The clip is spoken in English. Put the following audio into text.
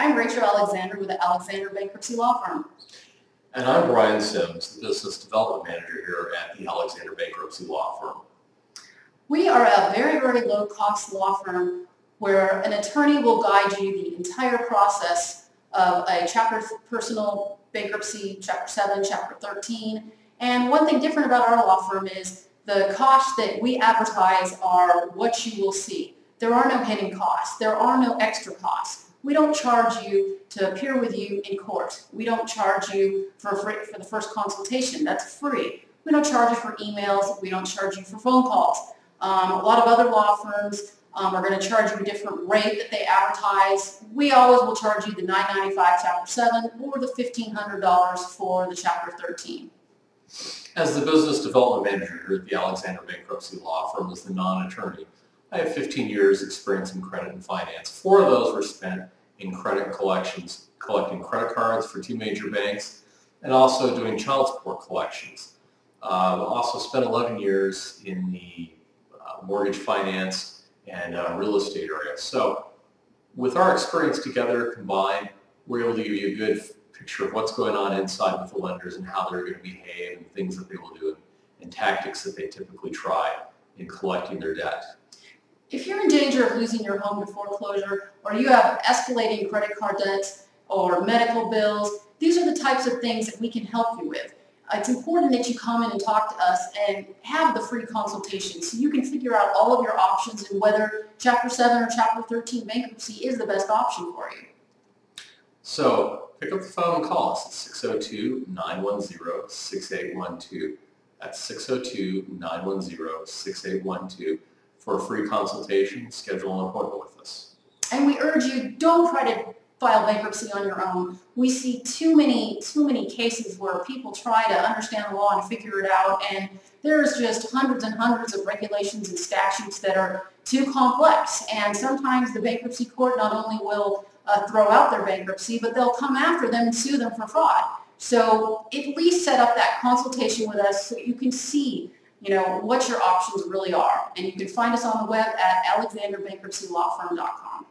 I'm Rachel Alexander with the Alexander Bankruptcy Law Firm. And I'm Brian Sims, the Business Development Manager here at the Alexander Bankruptcy Law Firm. We are a very, very low-cost law firm where an attorney will guide you the entire process of a chapter personal bankruptcy, chapter 7, chapter 13. And one thing different about our law firm is the costs that we advertise are what you will see. There are no hidden costs. There are no extra costs. We don't charge you to appear with you in court. We don't charge you for, for the first consultation. That's free. We don't charge you for emails. We don't charge you for phone calls. Um, a lot of other law firms um, are going to charge you a different rate that they advertise. We always will charge you the 995 Chapter 7 or the $1,500 for the Chapter 13. As the Business Development Manager here at the Alexander Bankruptcy Law Firm as the non-attorney, I have 15 years experience in credit and finance. Four of those were spent in credit collections, collecting credit cards for two major banks, and also doing child support collections. Uh, also spent 11 years in the uh, mortgage finance and uh, real estate area. So with our experience together combined, we're able to give you a good picture of what's going on inside with the lenders and how they're going to behave and things that they will do and tactics that they typically try in collecting their debt. If you're in danger of losing your home to foreclosure or you have escalating credit card debts or medical bills, these are the types of things that we can help you with. It's important that you come in and talk to us and have the free consultation so you can figure out all of your options and whether Chapter 7 or Chapter 13 bankruptcy is the best option for you. So pick up the phone and call us at 602-910-6812. That's 602-910-6812 for a free consultation, schedule an appointment with us. And we urge you, don't try to file bankruptcy on your own. We see too many, too many cases where people try to understand the law and figure it out, and there's just hundreds and hundreds of regulations and statutes that are too complex. And sometimes the bankruptcy court not only will uh, throw out their bankruptcy, but they'll come after them and sue them for fraud. So at least set up that consultation with us so you can see you know, what your options really are. And you can find us on the web at alexanderbankruptcylawfirm.com.